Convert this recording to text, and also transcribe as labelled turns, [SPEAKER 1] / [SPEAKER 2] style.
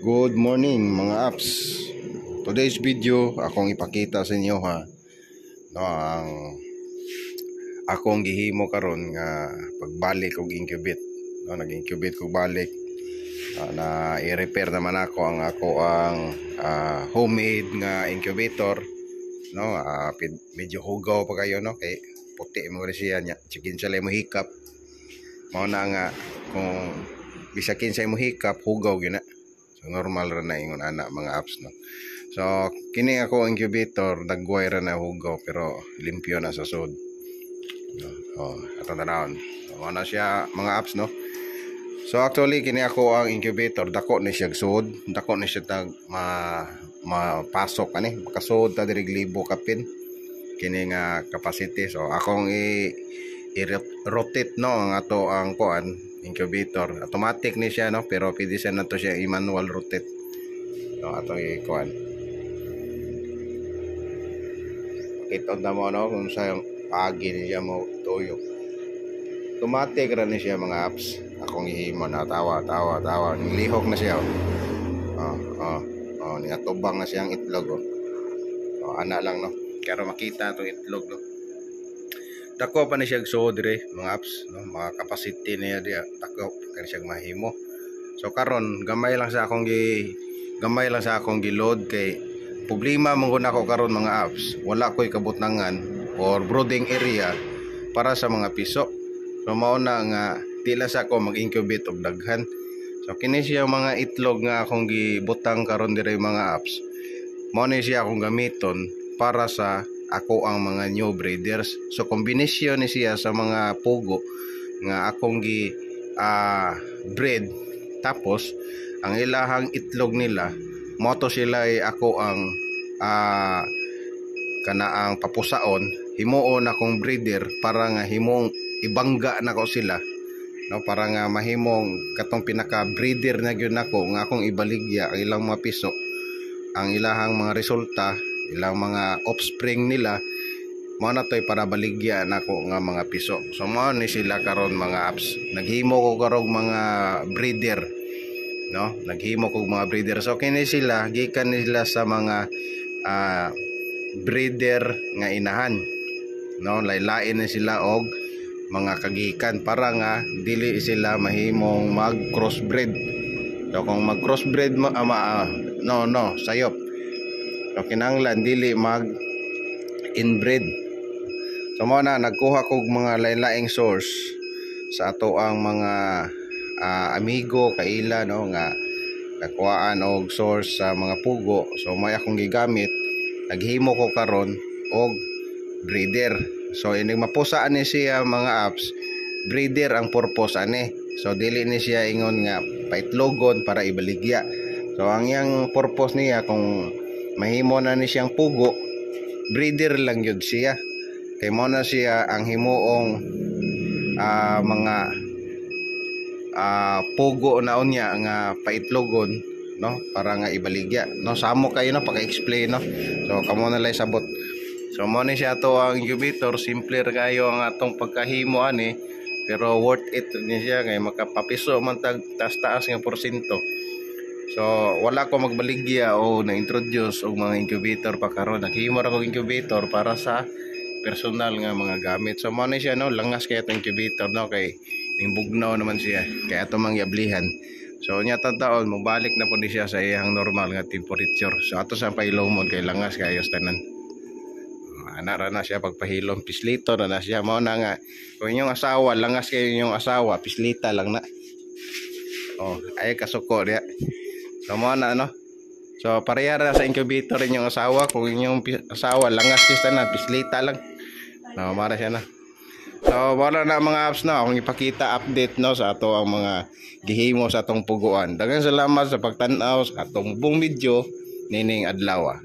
[SPEAKER 1] Good morning mga apps. Today's video akong ipakita sa inyo ha. No, ang akong gihimo karon nga pagbalik og incubate. No, nag-incubate ko balik. Uh, na i-repair naman ako ang ako ang uh, homemade nga incubator no uh, medyo hugaw pa kayo no kay puti mo rin siya nya chicken sa mo hikap mao na nga kung bisakin sa mo hikap hugaw gyud na So normal ra na ingon ana mga apps no. So kini ako incubator nagway ra na hugaw pero limpyo na sa sod. Oh, ato tanawon. So ana siya mga apps no. So actually kini ako ang incubator dako ni siya sod, dako ni siya tag ma mapasok ani makasod ta diri libo kapin kini nga capacity. So akong i i-rotate no ang ato ang kuan incubator. Automatic ni siya no pero pwede siya na to siya i-manual rotate no ato i-kuan ito na mo no kung sa yung agi niya mo tuyo. Automatic ra ni siya mga apps. Akong ihimo na tawa tawa tawa. Lihok na siya oh. Oh oh ni atubang na siyang itlog oh, oh ana lang no. Kaya makita itong itlog no dako pa ni siya so dire mga apps no? Mga capacity niya dia dako kani siya mahimo. So karon gamay lang sa akong gi gamay lang sa akong gi-load kay problema mong ako karon mga apps. Wala koy kabutnangan or brooding area para sa mga piso. So mao na nga tila sa ako mag-incubate og daghan. So kini siya mga itlog nga akong gibutang karon dire mga apps. Mao ni siya akong gamiton para sa ako ang mga new breeders. So kombinasyon ni siya sa mga pugo nga akong gi uh, breed. Tapos ang ilahang itlog nila moto sila ay ako ang uh, kanaang papusaon. Himuon akong breeder para nga himong ibangga na ko sila. No para nga mahimong katong pinaka breeder na gyud nako nga akong ibaligya ang ilang mga piso. Ang ilahang mga resulta ilang mga offspring nila mao na toy para baligya nako nga mga piso. So mao ni sila karon mga apps. Naghimo ko karong mga breeder no? Naghimo ko mga breeder. So kini sila gikan nila sa mga uh, breeder nga inahan no? Laylain na sila og mga kagikan para nga dili sila mahimong mag crossbreed so kung mag crossbreed mo ama uh, no no sayop so kinanglan dili mag inbreed so mo na nagkuha kog mga lain-laing source sa ato ang mga uh, amigo kaila no nga nakuhaan og source sa mga pugo. So may akong gigamit naghimo ko karon og breeder. So ining mapusaan ni siya mga apps breeder ang purpose ani so dili ni siya ingon nga paitlogon para ibaligya. So ang yang purpose niya kung mahimo na ni siyang pugo breeder lang yun siya. Kay mo na siya ang himuong uh, mga uh, pugo na unya nga paitlogon no? Para nga ibaligya no? Samo kayo no? Paka-explain no? So kamo na lang sabot. So mo ni siya to ang incubator simple kayo ang atong pagkahimo ani. Pero worth it ni siya kay makapapiso man tag taas-taas nga porsyento So, wala ko magbaligya o na-introduce og mga incubator pa karon. Naghimo ra ko incubator para sa personal nga mga gamit. So, mo ni siya no, langas kay atong incubator no kay ning naman siya kay ato mangyablihan. So, nya taon mobalik na ni siya sa iyang normal nga temperature. So, ato sa pailomon kay langas kay ayos tanan. Ana ra na siya pagpahilom pislito na na siya mo na nga kung inyong asawa langas kay inyong asawa pislita lang na. Oh, ay kasuko dia. Mo na no. So pareha na sa incubator inyong asawa kung inyong asawa langas kista na pislita lang. No, mara siya na. So wala na mga apps na akong ipakita update no sa ato ang mga gihimo sa atong puguan. Daghang salamat sa pagtan-aw sa atong buong video nining adlaw.